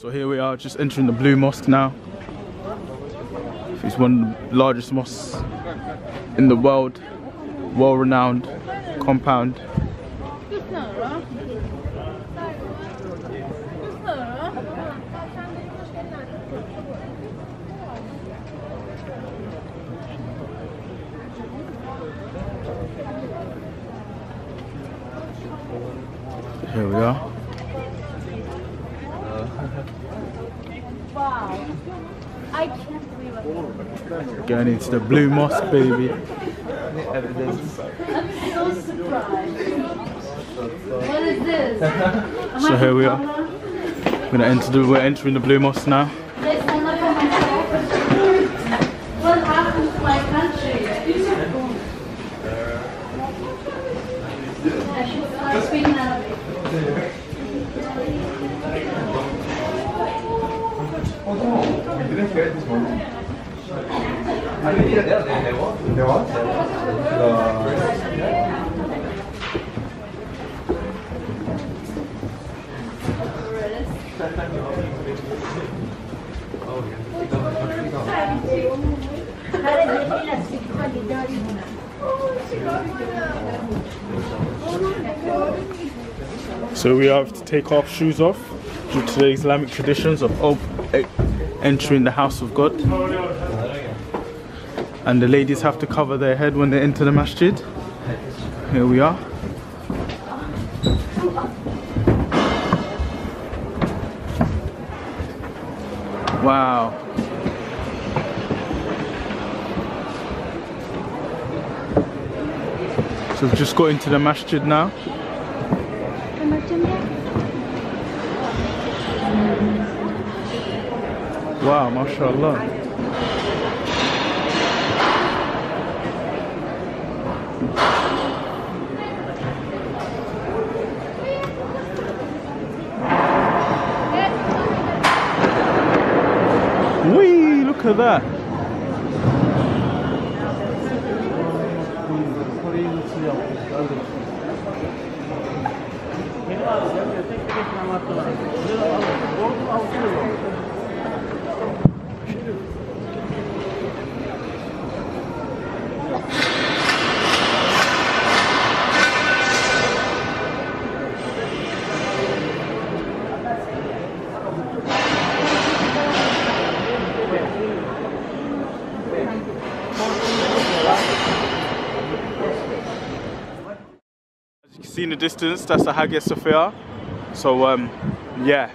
So here we are, just entering the Blue Mosque now. It's one of the largest mosques in the world, well-renowned compound. Here we are. I can't believe it. Going into the Blue Mosque, baby. I'm so surprised. What is this? Am So I here we are. We're gonna enter the, we're entering the Blue Mosque now. I'm not from myself. What happened to my country? I should Arabic. So we have to take our shoes off due to the Islamic traditions of entering the house of God. And the ladies have to cover their head when they enter the masjid. Here we are. Wow. So we've just got into the masjid now. Wow, mashallah. Wee, look at that. As you can see in the distance, that's the Hagia Sophia. So, um, yeah.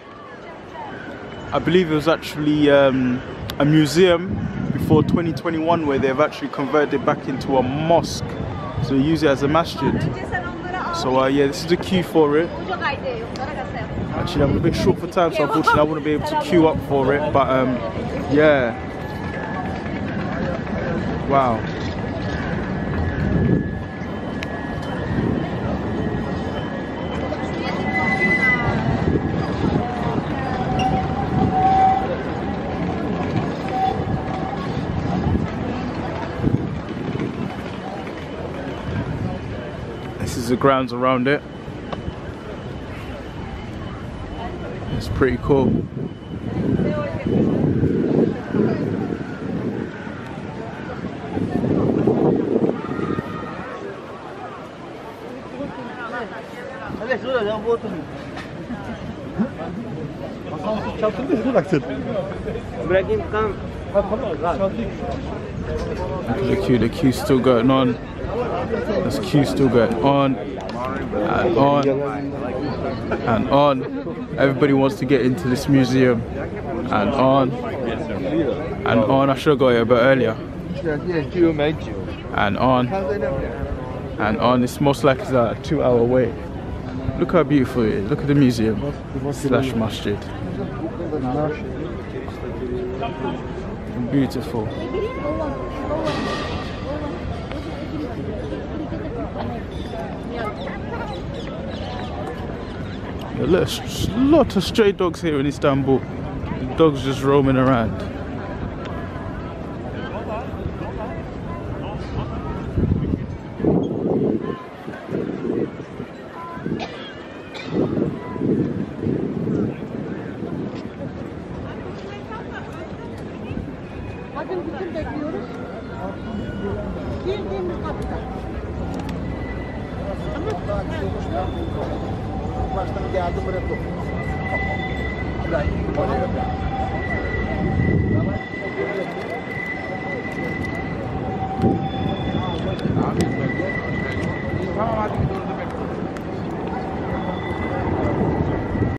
I believe it was actually um, a museum before 2021 where they've actually converted it back into a mosque. So they use it as a masjid. So, uh, yeah, this is the queue for it. Actually, I'm a bit short for time, so unfortunately I wouldn't be able to queue up for it. But, um, yeah. Wow. The grounds around it. It's pretty cool. Look at the queue, the queue's still going on. This queue still going on and on and on. Everybody wants to get into this museum and on and on. I should have got here a bit earlier. And on and on. It's most likely a two hour wait. Look how beautiful it is. Look at the museum slash masjid. Beautiful. A lot, of stray dogs here in Istanbul. Dogs just roaming around. bastante a temperatura. Olha aí, olha aí.